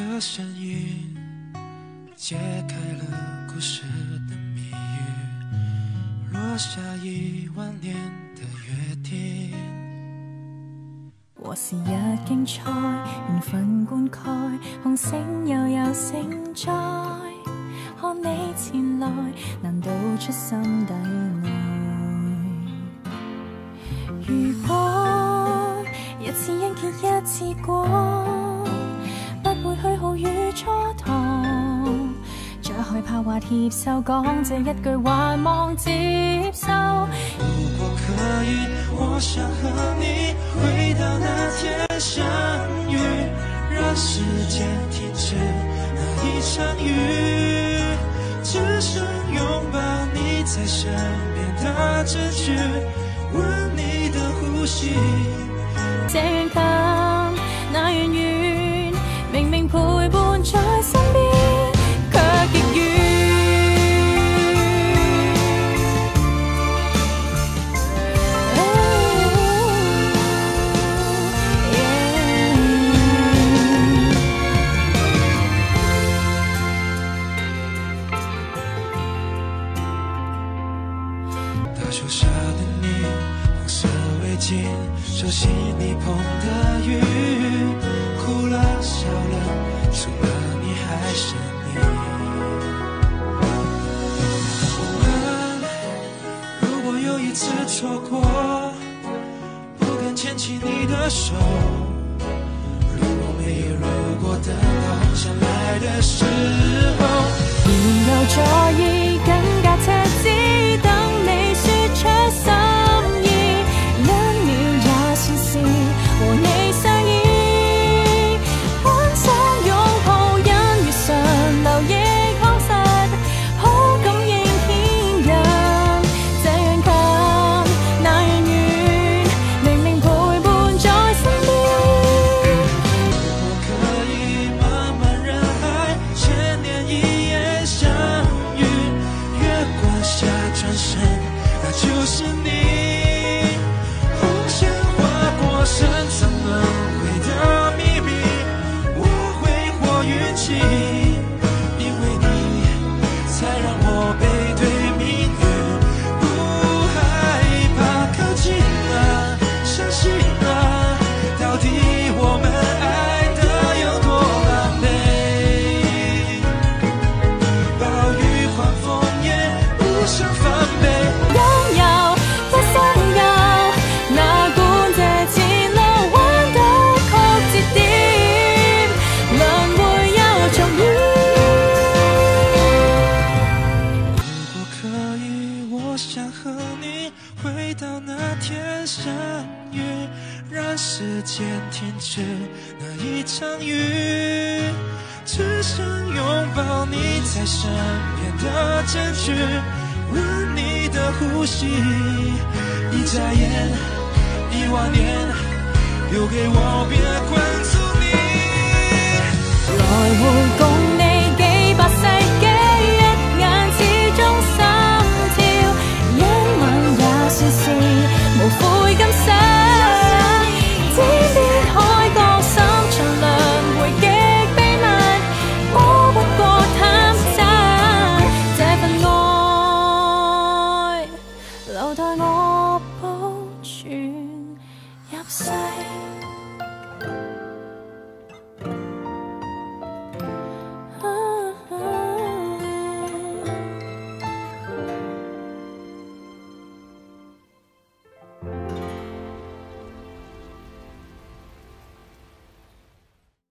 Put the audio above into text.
的声音，解开了故事的谜语，落下一万年的约定。和时日竞赛，缘分灌溉，红星悠悠盛载。看你前来，难道出心底爱？如果一次因结一次果，话贴手，讲这一句话望接受。如果可以，我想和你回到那天相遇，让时间停止那一场雨，只剩拥抱你在身边的证据，吻你的呼吸。这样熟悉你捧的雨，哭了笑了，除了你还是你。我们如果有一次错过，不敢牵起你的手。如果没有如果，等到相爱的时候。你要在意，我想和你回到那天相遇，让时间停止那一场雨，只想拥抱你在身边的证据，吻你的呼吸，一眨眼，一万年，留给我别管住你。來回